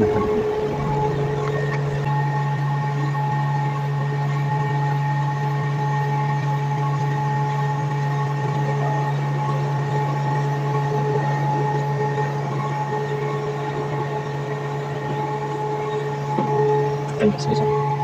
Apa 下